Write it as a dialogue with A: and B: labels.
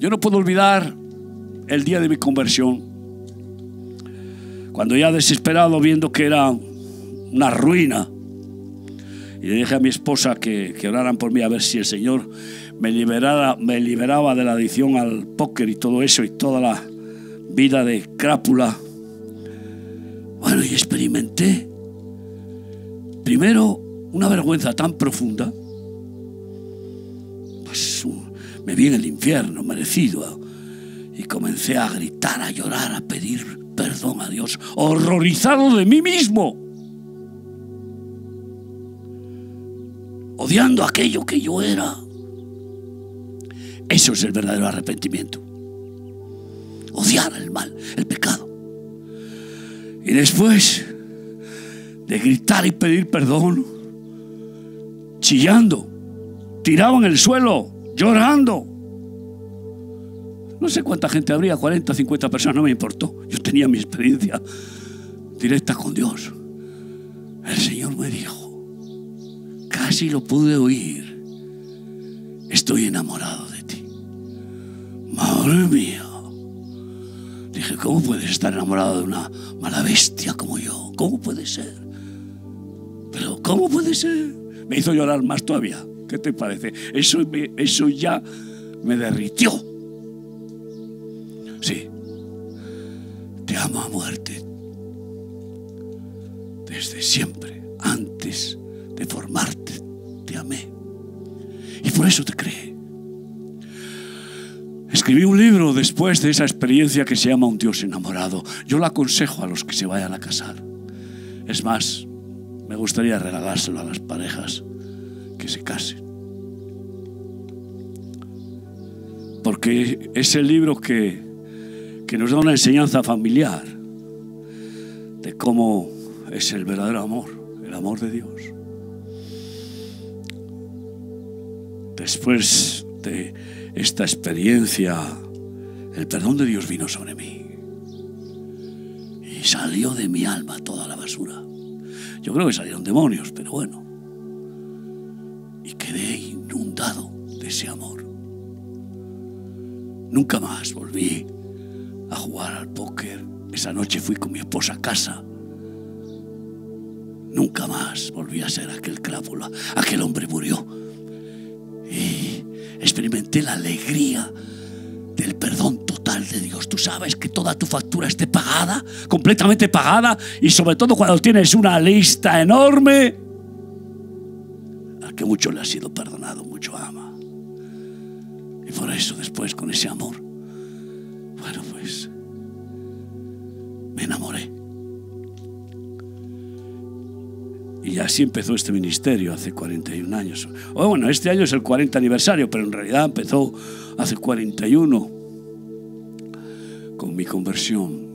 A: Yo no puedo olvidar el día de mi conversión, cuando ya desesperado viendo que era una ruina, y le dije a mi esposa que, que oraran por mí a ver si el Señor me, liberara, me liberaba de la adicción al póker y todo eso y toda la vida de crápula. Bueno, y experimenté primero una vergüenza tan profunda, pues me vi en el infierno merecido y comencé a gritar, a llorar, a pedir perdón a Dios, horrorizado de mí mismo. odiando aquello que yo era. Eso es el verdadero arrepentimiento. Odiar el mal, el pecado. Y después de gritar y pedir perdón, chillando, tirado en el suelo, llorando. No sé cuánta gente habría, 40, 50 personas, no me importó. Yo tenía mi experiencia directa con Dios. El Señor me dijo, casi lo pude oír. Estoy enamorado de ti. Madre mía. Dije, ¿cómo puedes estar enamorado de una mala bestia como yo? ¿Cómo puede ser? Pero, ¿cómo puede ser? Me hizo llorar más todavía. ¿Qué te parece? Eso, eso ya me derritió. Sí. Te amo a muerte. Desde siempre, antes de formarte, te amé. Y por eso te creé. Escribí un libro después de esa experiencia que se llama Un Dios enamorado. Yo lo aconsejo a los que se vayan a casar. Es más, me gustaría regalárselo a las parejas que se casen. Porque es el libro que, que nos da una enseñanza familiar de cómo es el verdadero amor, el amor de Dios. después de esta experiencia, el perdón de Dios vino sobre mí. Y salió de mi alma toda la basura. Yo creo que salieron demonios, pero bueno. Quedé inundado de ese amor. Nunca más volví a jugar al póker. Esa noche fui con mi esposa a casa. Nunca más volví a ser aquel crápula. Aquel hombre murió y experimenté la alegría del perdón total de Dios. Tú sabes que toda tu factura esté pagada, completamente pagada, y sobre todo cuando tienes una lista enorme, que mucho le ha sido perdonado, mucho ama. Y por eso después con ese amor, bueno, pues me enamoré. Y así empezó este ministerio hace 41 años. O bueno, este año es el 40 aniversario, pero en realidad empezó hace 41 con mi conversión.